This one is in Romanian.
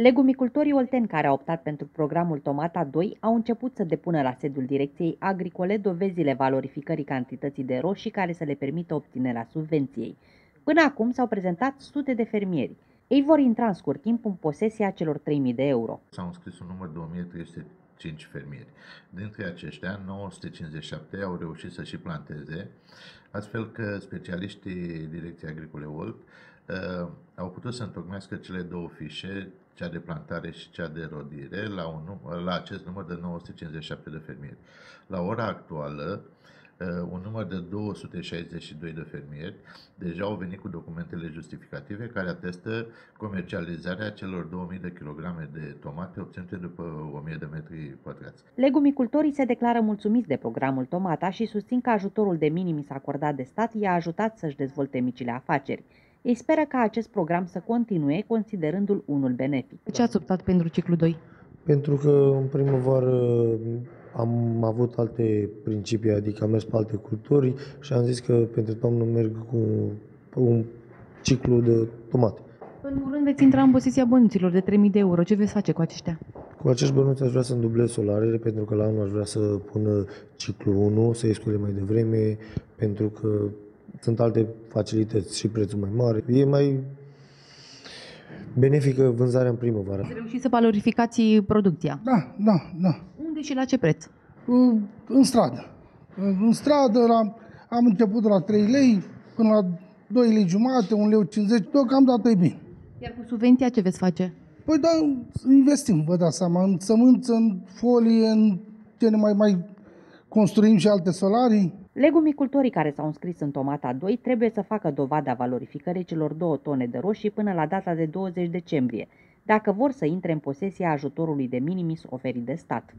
Legumicultorii olteni care au optat pentru programul Tomata 2 au început să depună la sediul Direcției Agricole dovezile valorificării cantității de roșii care să le permită obținerea subvenției. Până acum s-au prezentat sute de fermieri. Ei vor intra în scurt timp în posesia celor 3.000 de euro. S-au înscris un număr de 1305 fermieri. Dintre aceștia, 957 au reușit să și planteze, astfel că specialiștii Direcției Agricole Olt uh, au putut să întocmească cele două fișe, cea de plantare și cea de rodire, la, un, la acest număr de 957 de fermieri. La ora actuală, uh, un număr de 262 de fermieri deja au venit cu documentele justificative care atestă comercializarea celor 2000 de kilograme de tomate obținute după 1000 de metri pătrați. Legumicultorii se declară mulțumiți de programul Tomata și susțin că ajutorul de minimis acordat de stat i-a ajutat să-și dezvolte micile afaceri. Ei speră ca acest program să continue, considerându-l unul benefic. Ce ați optat pentru ciclu 2? Pentru că în primăvară am avut alte principii, adică am mers pe alte culturi și am zis că pentru toamnă merg cu un ciclu de tomate. În curând veți intra în posesia bănuților de 3000 de euro. Ce veți face cu aceștia? Cu acești bănuți aș vrea să dublez solarele, pentru că la anul aș vrea să pună ciclu 1, să iei mai devreme, pentru că sunt alte facilități și prețul mai mare. E mai benefică vânzarea în primăvară. Ați reușit să valorificați producția. Da, da, da. Unde și la ce preț? În stradă. În stradă la, am început de la 3 lei până la 2 lei jumate, 1 lei 50, deocamdată e bine. Iar cu subvenția ce veți face? Păi da, investim, vă dați seama, în sămânță, în folie, în ce ne mai, mai construim și alte solarii. Legumicultorii care s-au înscris în Tomata 2 trebuie să facă dovada valorificării celor 2 tone de roșii până la data de 20 decembrie, dacă vor să intre în posesia ajutorului de minimis oferit de stat.